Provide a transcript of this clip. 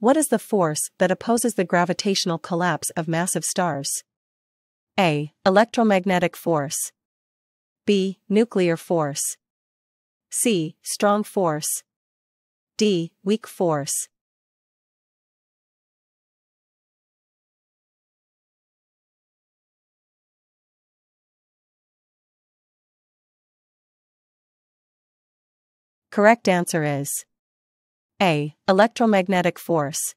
What is the force that opposes the gravitational collapse of massive stars? A. Electromagnetic force. B. Nuclear force. C. Strong force. D. Weak force. Correct answer is A. Electromagnetic force.